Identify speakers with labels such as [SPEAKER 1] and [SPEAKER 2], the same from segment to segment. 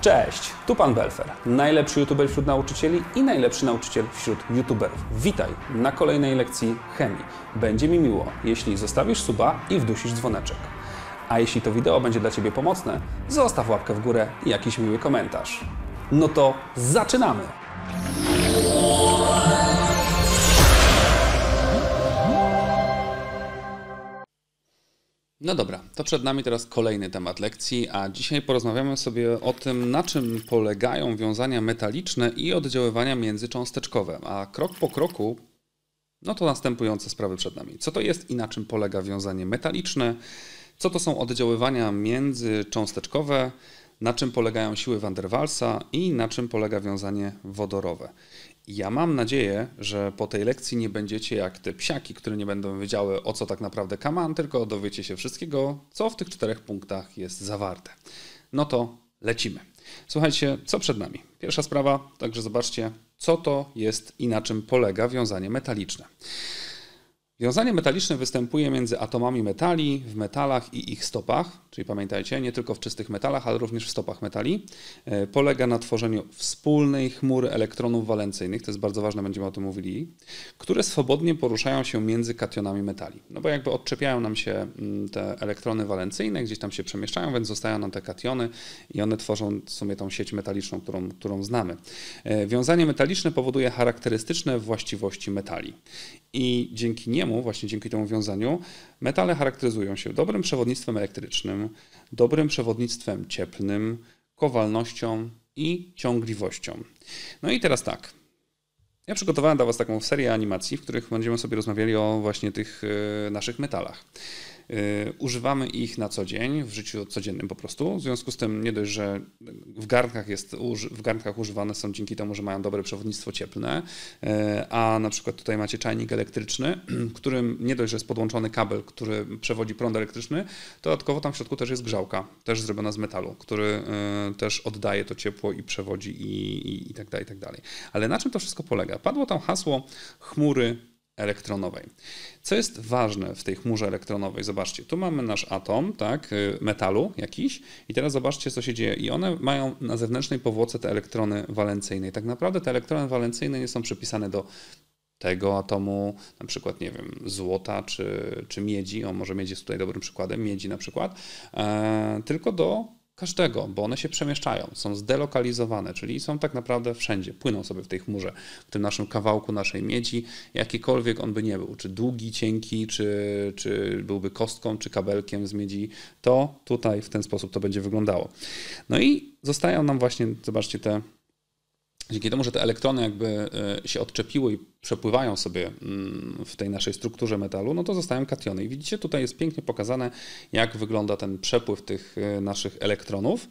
[SPEAKER 1] Cześć, tu Pan Belfer, najlepszy youtuber wśród nauczycieli i najlepszy nauczyciel wśród youtuberów. Witaj na kolejnej lekcji chemii. Będzie mi miło, jeśli zostawisz suba i wdusisz dzwoneczek. A jeśli to wideo będzie dla Ciebie pomocne, zostaw łapkę w górę i jakiś miły komentarz. No to zaczynamy! No dobra, to przed nami teraz kolejny temat lekcji, a dzisiaj porozmawiamy sobie o tym, na czym polegają wiązania metaliczne i oddziaływania międzycząsteczkowe. A krok po kroku, no to następujące sprawy przed nami. Co to jest i na czym polega wiązanie metaliczne? Co to są oddziaływania międzycząsteczkowe? Na czym polegają siły van der Waalsa i na czym polega wiązanie wodorowe? Ja mam nadzieję, że po tej lekcji nie będziecie jak te psiaki, które nie będą wiedziały o co tak naprawdę kaman, tylko dowiecie się wszystkiego, co w tych czterech punktach jest zawarte. No to lecimy. Słuchajcie, co przed nami? Pierwsza sprawa, także zobaczcie, co to jest i na czym polega wiązanie metaliczne. Wiązanie metaliczne występuje między atomami metali, w metalach i ich stopach, czyli pamiętajcie, nie tylko w czystych metalach, ale również w stopach metali. E, polega na tworzeniu wspólnej chmury elektronów walencyjnych, to jest bardzo ważne, będziemy o tym mówili, które swobodnie poruszają się między kationami metali. No bo jakby odczepiają nam się mm, te elektrony walencyjne, gdzieś tam się przemieszczają, więc zostają nam te kationy i one tworzą w sumie tą sieć metaliczną, którą, którą znamy. E, wiązanie metaliczne powoduje charakterystyczne właściwości metali i dzięki niemu, właśnie dzięki temu wiązaniu, metale charakteryzują się dobrym przewodnictwem elektrycznym, dobrym przewodnictwem cieplnym, kowalnością i ciągliwością. No i teraz tak. Ja przygotowałem dla Was taką serię animacji, w których będziemy sobie rozmawiali o właśnie tych e, naszych metalach. Y, używamy ich na co dzień, w życiu codziennym po prostu. W związku z tym nie dość, że w garnkach, jest, w garnkach używane są dzięki temu, że mają dobre przewodnictwo cieplne, y, a na przykład tutaj macie czajnik elektryczny, którym nie dość, że jest podłączony kabel, który przewodzi prąd elektryczny, to dodatkowo tam w środku też jest grzałka, też zrobiona z metalu, który y, też oddaje to ciepło i przewodzi i, i, i tak dalej, i tak dalej. Ale na czym to wszystko polega? Padło tam hasło chmury elektronowej. Co jest ważne w tej chmurze elektronowej? Zobaczcie, tu mamy nasz atom, tak, y, metalu jakiś i teraz zobaczcie, co się dzieje. I one mają na zewnętrznej powłoce te elektrony walencyjne. I tak naprawdę te elektrony walencyjne nie są przypisane do tego atomu, na przykład, nie wiem, złota czy, czy miedzi, o może miedzi jest tutaj dobrym przykładem, miedzi na przykład, e, tylko do każdego, bo one się przemieszczają, są zdelokalizowane, czyli są tak naprawdę wszędzie, płyną sobie w tej chmurze, w tym naszym kawałku naszej miedzi, jakikolwiek on by nie był, czy długi, cienki, czy, czy byłby kostką, czy kabelkiem z miedzi, to tutaj w ten sposób to będzie wyglądało. No i zostają nam właśnie, zobaczcie, te Dzięki temu, że te elektrony jakby e, się odczepiły i przepływają sobie mm, w tej naszej strukturze metalu, no to zostają kationy. I widzicie, tutaj jest pięknie pokazane, jak wygląda ten przepływ tych e, naszych elektronów.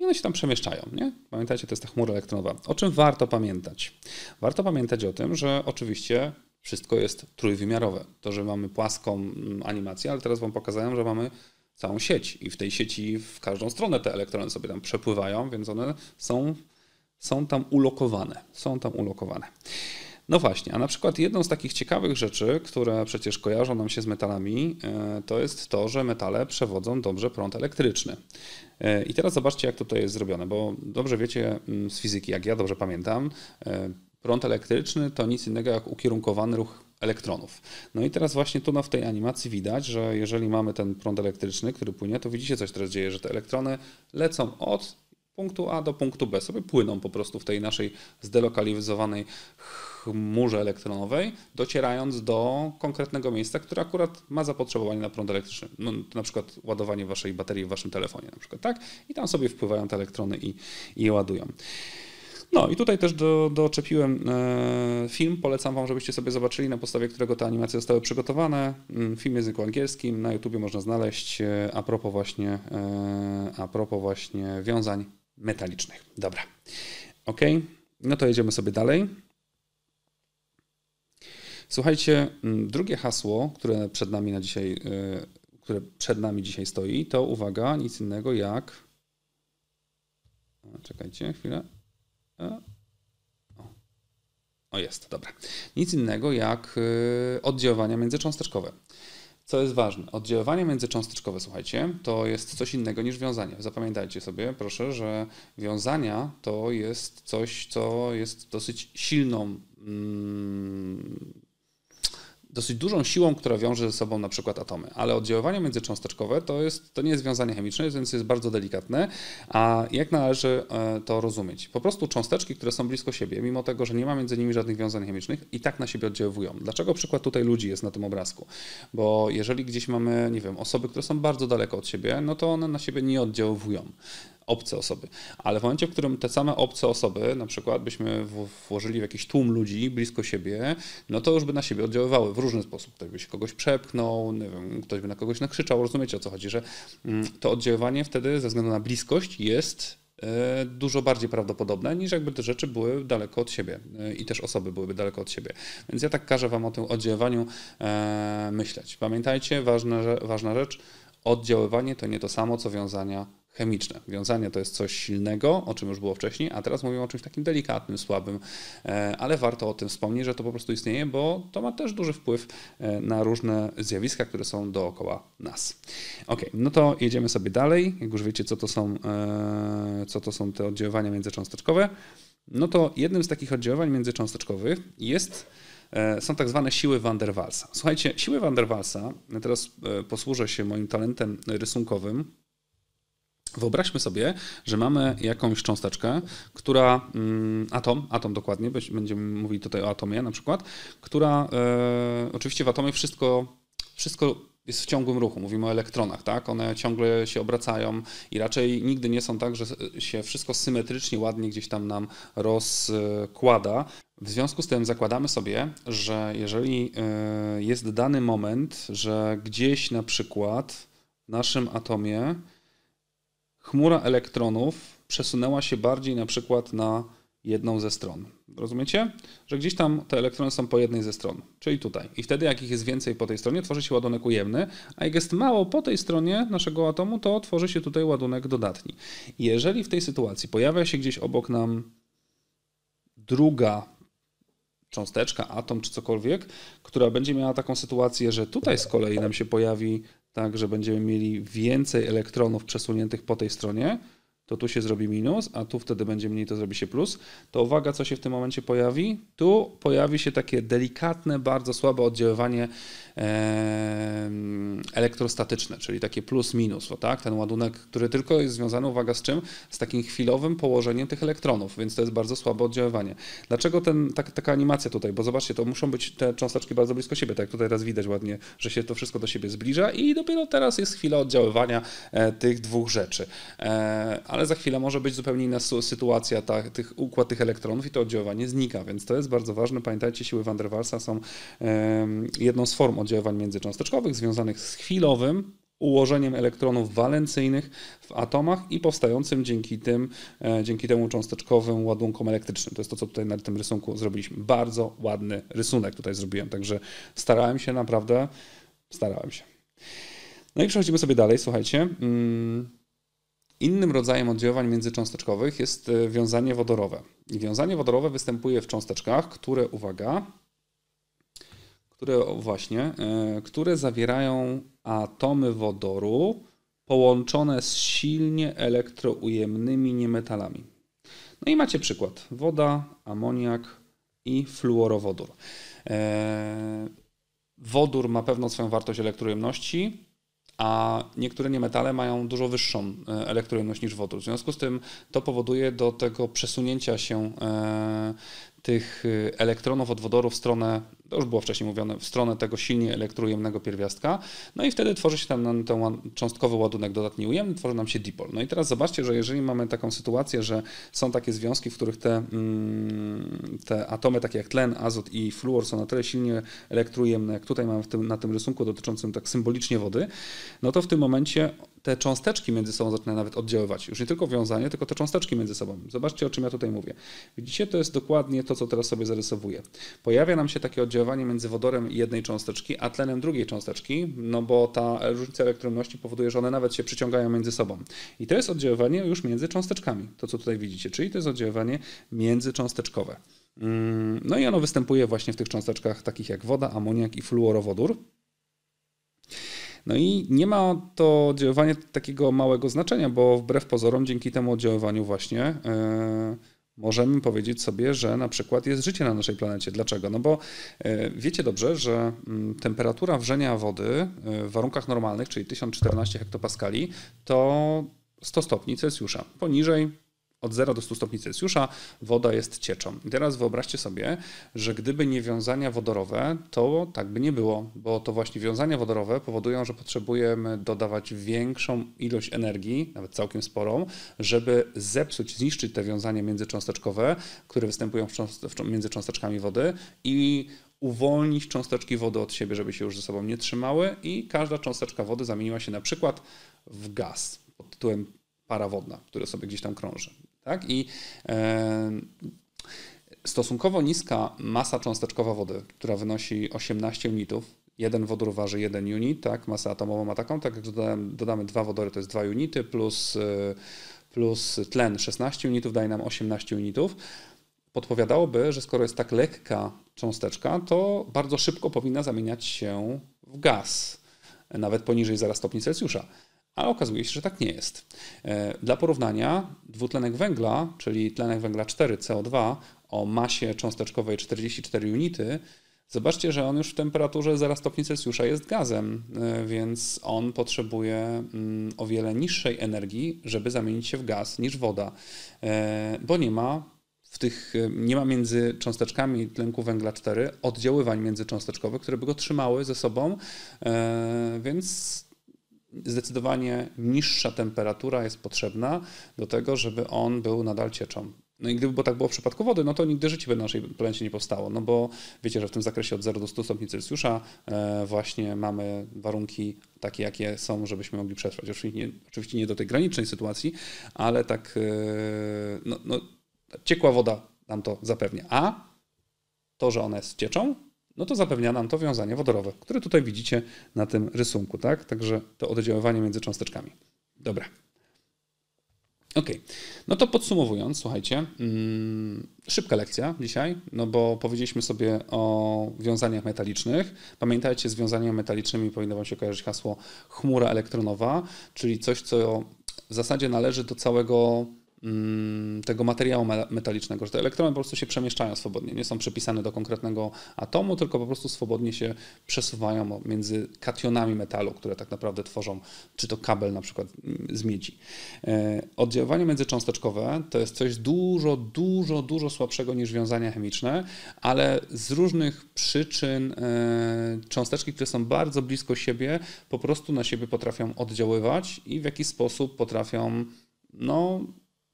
[SPEAKER 1] I one się tam przemieszczają, nie? Pamiętajcie, to jest ta chmura elektronowa. O czym warto pamiętać? Warto pamiętać o tym, że oczywiście wszystko jest trójwymiarowe. To, że mamy płaską mm, animację, ale teraz Wam pokazałem, że mamy całą sieć i w tej sieci w każdą stronę te elektrony sobie tam przepływają, więc one są są tam ulokowane. Są tam ulokowane. No właśnie, a na przykład jedną z takich ciekawych rzeczy, które przecież kojarzą nam się z metalami, e, to jest to, że metale przewodzą dobrze prąd elektryczny. E, I teraz zobaczcie, jak tutaj jest zrobione, bo dobrze wiecie mm, z fizyki, jak ja dobrze pamiętam, e, prąd elektryczny to nic innego jak ukierunkowany ruch elektronów. No i teraz właśnie tu w tej animacji widać, że jeżeli mamy ten prąd elektryczny, który płynie, to widzicie, coś teraz dzieje, że te elektrony lecą od punktu A do punktu B sobie płyną po prostu w tej naszej zdelokalizowanej chmurze elektronowej, docierając do konkretnego miejsca, które akurat ma zapotrzebowanie na prąd elektryczny. No, na przykład ładowanie waszej baterii w waszym telefonie na przykład, tak? I tam sobie wpływają te elektrony i, i je ładują. No i tutaj też do, doczepiłem e, film, polecam Wam, żebyście sobie zobaczyli, na podstawie którego te animacje zostały przygotowane. Mm, film w języku angielskim, na YouTubie można znaleźć e, a propos właśnie, e, a propos właśnie wiązań metalicznych. Dobra. Ok, no to jedziemy sobie dalej. Słuchajcie, drugie hasło, które przed nami na dzisiaj, y, które przed nami dzisiaj stoi, to uwaga, nic innego jak. Czekajcie chwilę. O, o jest, dobra. Nic innego jak y, oddziaływania międzycząsteczkowe. Co jest ważne, oddziaływanie międzycząsteczkowe, słuchajcie, to jest coś innego niż wiązanie. Zapamiętajcie sobie, proszę, że wiązania to jest coś, co jest dosyć silną mm, dosyć dużą siłą, która wiąże ze sobą na przykład atomy. Ale oddziaływanie międzycząsteczkowe to, jest, to nie jest wiązanie chemiczne, więc jest bardzo delikatne. A jak należy e, to rozumieć? Po prostu cząsteczki, które są blisko siebie, mimo tego, że nie ma między nimi żadnych wiązań chemicznych, i tak na siebie oddziaływują. Dlaczego przykład tutaj ludzi jest na tym obrazku? Bo jeżeli gdzieś mamy, nie wiem, osoby, które są bardzo daleko od siebie, no to one na siebie nie oddziaływują obce osoby. Ale w momencie, w którym te same obce osoby, na przykład byśmy włożyli w jakiś tłum ludzi blisko siebie, no to już by na siebie oddziaływały w różny sposób. Ktoś by się kogoś przepchnął, wiem, ktoś by na kogoś nakrzyczał, rozumiecie o co chodzi, że mm, to oddziaływanie wtedy ze względu na bliskość jest e, dużo bardziej prawdopodobne niż jakby te rzeczy były daleko od siebie e, i też osoby byłyby daleko od siebie. Więc ja tak każę Wam o tym oddziaływaniu e, myśleć. Pamiętajcie, ważna, ważna rzecz, oddziaływanie to nie to samo co wiązania chemiczne. Wiązanie to jest coś silnego, o czym już było wcześniej, a teraz mówimy o czymś takim delikatnym, słabym, e, ale warto o tym wspomnieć, że to po prostu istnieje, bo to ma też duży wpływ e, na różne zjawiska, które są dookoła nas. Ok, no to jedziemy sobie dalej. Jak już wiecie, co to są, e, co to są te oddziaływania międzycząsteczkowe, no to jednym z takich oddziaływań międzycząsteczkowych jest są tak zwane siły van der Waalsa. Słuchajcie, siły van der Waalsa, teraz posłużę się moim talentem rysunkowym, Wyobraźmy sobie, że mamy jakąś cząsteczkę, która, mm, atom, atom dokładnie, będziemy mówili tutaj o atomie na przykład, która, e, oczywiście w atomie wszystko, wszystko jest w ciągłym ruchu, mówimy o elektronach, tak? One ciągle się obracają i raczej nigdy nie są tak, że się wszystko symetrycznie, ładnie gdzieś tam nam rozkłada. W związku z tym zakładamy sobie, że jeżeli e, jest dany moment, że gdzieś na przykład w naszym atomie chmura elektronów przesunęła się bardziej na przykład na jedną ze stron. Rozumiecie? Że gdzieś tam te elektrony są po jednej ze stron, czyli tutaj. I wtedy, jak ich jest więcej po tej stronie, tworzy się ładunek ujemny, a jak jest mało po tej stronie naszego atomu, to tworzy się tutaj ładunek dodatni. Jeżeli w tej sytuacji pojawia się gdzieś obok nam druga cząsteczka, atom czy cokolwiek, która będzie miała taką sytuację, że tutaj z kolei nam się pojawi tak, że będziemy mieli więcej elektronów przesuniętych po tej stronie, to tu się zrobi minus, a tu wtedy będzie mniej, to zrobi się plus, to uwaga, co się w tym momencie pojawi? Tu pojawi się takie delikatne, bardzo słabe oddziaływanie elektrostatyczne, czyli takie plus-minus, tak? ten ładunek, który tylko jest związany, uwaga, z czym? Z takim chwilowym położeniem tych elektronów, więc to jest bardzo słabe oddziaływanie. Dlaczego ten, tak, taka animacja tutaj? Bo zobaczcie, to muszą być te cząsteczki bardzo blisko siebie, tak jak tutaj raz widać ładnie, że się to wszystko do siebie zbliża i dopiero teraz jest chwila oddziaływania e, tych dwóch rzeczy. E, ale za chwilę może być zupełnie inna sytuacja, ta, tych, układ tych elektronów i to oddziaływanie znika, więc to jest bardzo ważne. Pamiętajcie, siły van der Waalsa są jedną z form oddziaływań międzycząsteczkowych związanych z chwilowym ułożeniem elektronów walencyjnych w atomach i powstającym dzięki, tym, e, dzięki temu cząsteczkowym ładunkom elektrycznym. To jest to, co tutaj na tym rysunku zrobiliśmy. Bardzo ładny rysunek tutaj zrobiłem, także starałem się naprawdę, starałem się. No i przechodzimy sobie dalej, słuchajcie. Mm, innym rodzajem oddziaływań międzycząsteczkowych jest e, wiązanie wodorowe. I wiązanie wodorowe występuje w cząsteczkach, które, uwaga, które właśnie, e, które zawierają atomy wodoru połączone z silnie elektroujemnymi niemetalami. No i macie przykład. Woda, amoniak i fluorowodór. E, wodór ma pewną swoją wartość elektroujemności, a niektóre niemetale mają dużo wyższą e, elektroujemność niż wodór. W związku z tym to powoduje do tego przesunięcia się tych elektronów od wodoru w stronę to już było wcześniej mówione, w stronę tego silnie elektroujemnego pierwiastka, no i wtedy tworzy się tam ten cząstkowy ładunek dodatni ujemny, tworzy nam się dipol. No i teraz zobaczcie, że jeżeli mamy taką sytuację, że są takie związki, w których te, mm, te atomy, takie jak tlen, azot i fluor są na tyle silnie elektroujemne, jak tutaj mamy tym, na tym rysunku dotyczącym tak symbolicznie wody, no to w tym momencie te cząsteczki między sobą zaczynają nawet oddziaływać. Już nie tylko wiązanie, tylko te cząsteczki między sobą. Zobaczcie, o czym ja tutaj mówię. Widzicie, to jest dokładnie to, co teraz sobie zarysowuję. Pojawia nam się takie oddziaływanie między wodorem jednej cząsteczki, a tlenem drugiej cząsteczki, no bo ta różnica elektronności powoduje, że one nawet się przyciągają między sobą. I to jest oddziaływanie już między cząsteczkami, to co tutaj widzicie, czyli to jest oddziaływanie międzycząsteczkowe. Mm, no i ono występuje właśnie w tych cząsteczkach takich jak woda, amoniak i fluorowodór. No i nie ma to oddziaływanie takiego małego znaczenia, bo wbrew pozorom dzięki temu oddziaływaniu właśnie yy, możemy powiedzieć sobie, że na przykład jest życie na naszej planecie. Dlaczego? No bo yy, wiecie dobrze, że yy, temperatura wrzenia wody w warunkach normalnych, czyli 1014 hektopaskali, to 100 stopni Celsjusza. Poniżej od 0 do 100 stopni Celsjusza woda jest cieczą. I teraz wyobraźcie sobie, że gdyby nie wiązania wodorowe, to tak by nie było, bo to właśnie wiązania wodorowe powodują, że potrzebujemy dodawać większą ilość energii, nawet całkiem sporą, żeby zepsuć, zniszczyć te wiązania międzycząsteczkowe, które występują między cząsteczkami wody i uwolnić cząsteczki wody od siebie, żeby się już ze sobą nie trzymały i każda cząsteczka wody zamieniła się na przykład w gaz pod tytułem para wodna, który sobie gdzieś tam krąży. Tak? I stosunkowo niska masa cząsteczkowa wody, która wynosi 18 unitów, jeden wodór waży 1 unit, tak? masę atomową ma taką, tak jak dodamy, dodamy dwa wodory, to jest 2 unity, plus, e, plus tlen 16 unitów daje nam 18 unitów. Podpowiadałoby, że skoro jest tak lekka cząsteczka, to bardzo szybko powinna zamieniać się w gaz, nawet poniżej 0 stopni Celsjusza. Ale okazuje się, że tak nie jest. E, dla porównania, dwutlenek węgla, czyli tlenek węgla 4, CO2, o masie cząsteczkowej 44 unity, zobaczcie, że on już w temperaturze 0 stopni Celsjusza jest gazem, e, więc on potrzebuje mm, o wiele niższej energii, żeby zamienić się w gaz niż woda, e, bo nie ma w tych, nie ma między cząsteczkami tlenku węgla 4 oddziaływań międzycząsteczkowych, które by go trzymały ze sobą, więc zdecydowanie niższa temperatura jest potrzebna do tego, żeby on był nadal cieczą. No i gdyby tak było w przypadku wody, no to nigdy życie by na naszej planecie nie powstało, no bo wiecie, że w tym zakresie od 0 do 100 stopni Celsjusza e, właśnie mamy warunki takie, jakie są, żebyśmy mogli przetrwać. Oczywiście nie, oczywiście nie do tej granicznej sytuacji, ale tak e, no, no, ciekła woda nam to zapewnia. A to, że ona jest cieczą, no to zapewnia nam to wiązanie wodorowe, które tutaj widzicie na tym rysunku, tak? Także to oddziaływanie między cząsteczkami. Dobra. Ok, no to podsumowując, słuchajcie, mm, szybka lekcja dzisiaj, no bo powiedzieliśmy sobie o wiązaniach metalicznych. Pamiętajcie, z wiązaniami metalicznymi powinno Wam się kojarzyć hasło chmura elektronowa, czyli coś, co w zasadzie należy do całego tego materiału metalicznego, że te elektrony po prostu się przemieszczają swobodnie, nie są przypisane do konkretnego atomu, tylko po prostu swobodnie się przesuwają między kationami metalu, które tak naprawdę tworzą, czy to kabel na przykład mm, z miedzi. E, oddziaływanie międzycząsteczkowe to jest coś dużo, dużo, dużo słabszego niż wiązania chemiczne, ale z różnych przyczyn e, cząsteczki, które są bardzo blisko siebie, po prostu na siebie potrafią oddziaływać i w jakiś sposób potrafią no,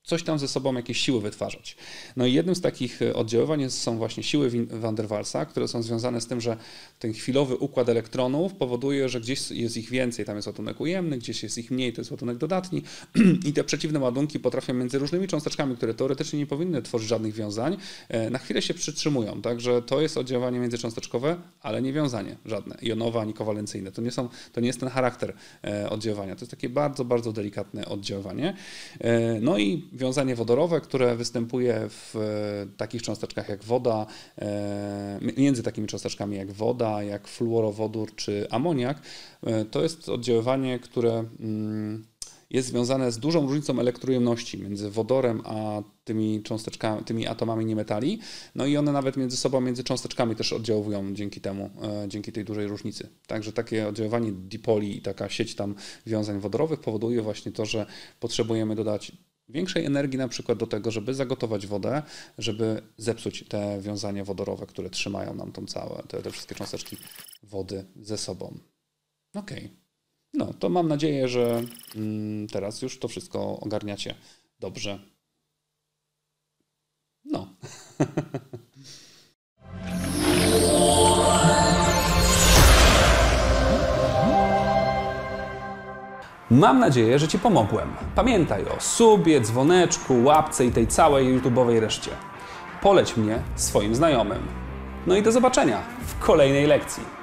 [SPEAKER 1] coś tam ze sobą, jakieś siły wytwarzać. No i jednym z takich e, oddziaływań są właśnie siły Van der Waalsa, które są związane z tym, że ten chwilowy układ elektronów powoduje, że gdzieś jest ich więcej, tam jest ładunek ujemny, gdzieś jest ich mniej, to jest ładunek dodatni i te przeciwne ładunki potrafią między różnymi cząsteczkami, które teoretycznie nie powinny tworzyć żadnych wiązań, e, na chwilę się przytrzymują. Także to jest oddziaływanie międzycząsteczkowe, ale nie wiązanie żadne, jonowe ani kowalencyjne. To nie, są, to nie jest ten charakter e, oddziaływania. To jest takie bardzo, bardzo delikatne oddziaływanie. No i wiązanie wodorowe, które występuje w e, takich cząsteczkach jak woda, e, między takimi cząsteczkami jak woda, jak fluorowodór czy amoniak, e, to jest oddziaływanie, które mm, jest związane z dużą różnicą elektrojemności między wodorem a tymi cząsteczkami, tymi atomami niemetali. No i one nawet między sobą, między cząsteczkami też oddziałują dzięki temu, dzięki tej dużej różnicy. Także takie oddziaływanie dipoli i taka sieć tam wiązań wodorowych powoduje właśnie to, że potrzebujemy dodać większej energii na przykład do tego, żeby zagotować wodę, żeby zepsuć te wiązania wodorowe, które trzymają nam tą całe, te, te wszystkie cząsteczki wody ze sobą. Okej. Okay. No, to mam nadzieję, że mm, teraz już to wszystko ogarniacie dobrze. No. Mam nadzieję, że Ci pomogłem. Pamiętaj o subie, dzwoneczku, łapce i tej całej YouTube'owej reszcie. Poleć mnie swoim znajomym. No i do zobaczenia w kolejnej lekcji.